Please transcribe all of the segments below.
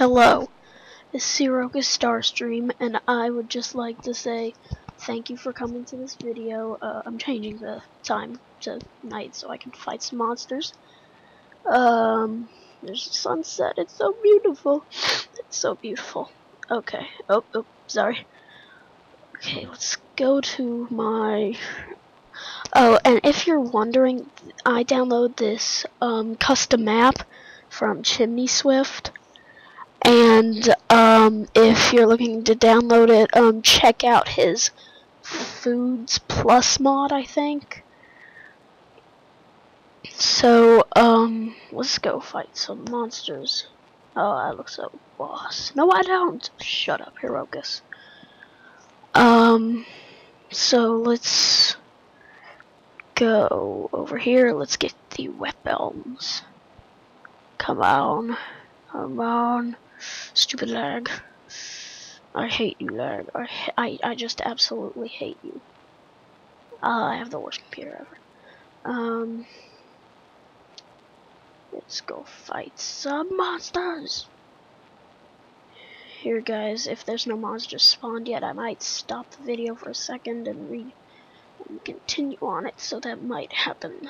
Hello, this is Herocus Starstream, and I would just like to say thank you for coming to this video. Uh, I'm changing the time to night so I can fight some monsters. Um, there's a sunset. It's so beautiful. It's so beautiful. Okay. Oh, oh, sorry. Okay, let's go to my... Oh, and if you're wondering, I download this um, custom map from Chimney Swift. And um, if you're looking to download it, um, check out his Foods Plus mod, I think. So, um, let's go fight some monsters. Oh, I look so boss. No, I don't. Shut up, Herocus. Um, so let's go over here. Let's get the weapons. Come on. Come on. Stupid lag. I hate you, lag. I, I, I just absolutely hate you. Uh, I have the worst computer ever. Um, let's go fight some monsters. Here, guys, if there's no monsters spawned yet, I might stop the video for a second and re and continue on it, so that might happen.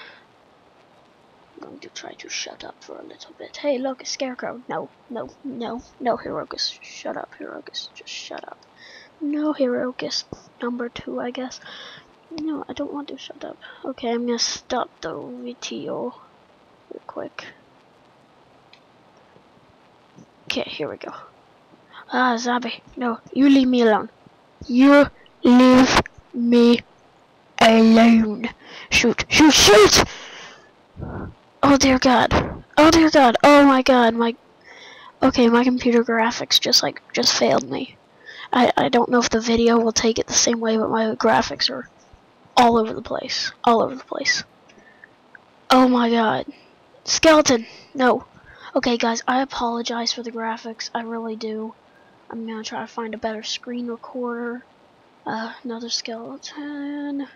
Going to try to shut up for a little bit. Hey, look, a scarecrow. No, no, no, no, Herocus. Shut up, Herocus. Just shut up. No, Herocus. Number two, I guess. No, I don't want to shut up. Okay, I'm gonna stop the video real quick. Okay, here we go. Ah, zombie. No, you leave me alone. You leave me alone. Shoot, shoot, shoot! Dear god. Oh dear god. Oh my god. My Okay, my computer graphics just like just failed me. I I don't know if the video will take it the same way, but my graphics are all over the place. All over the place. Oh my god. Skeleton. No. Okay, guys, I apologize for the graphics. I really do. I'm gonna try to find a better screen recorder. Uh, another skeleton.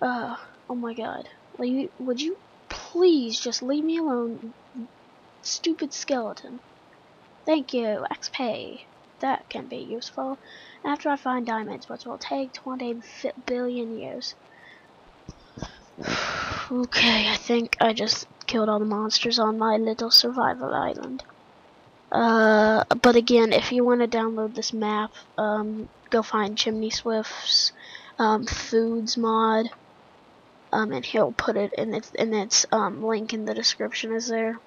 Uh, oh my god. Would you Please just leave me alone, stupid skeleton. Thank you, XP. That can be useful. After I find diamonds, which will take 20 billion years. okay, I think I just killed all the monsters on my little survival island. Uh, but again, if you want to download this map, um, go find Chimney Swift's um, Foods mod um, and he'll put it in its in its um, link in the description is there.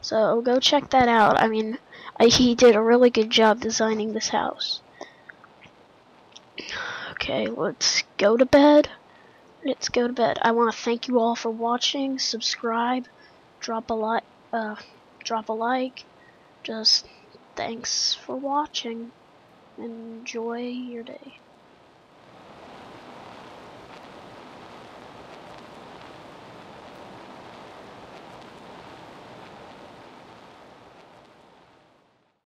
So go check that out. I mean, I, he did a really good job designing this house. Okay, let's go to bed. Let's go to bed. I want to thank you all for watching. Subscribe, drop a like, uh, drop a like. Just thanks for watching. Enjoy your day.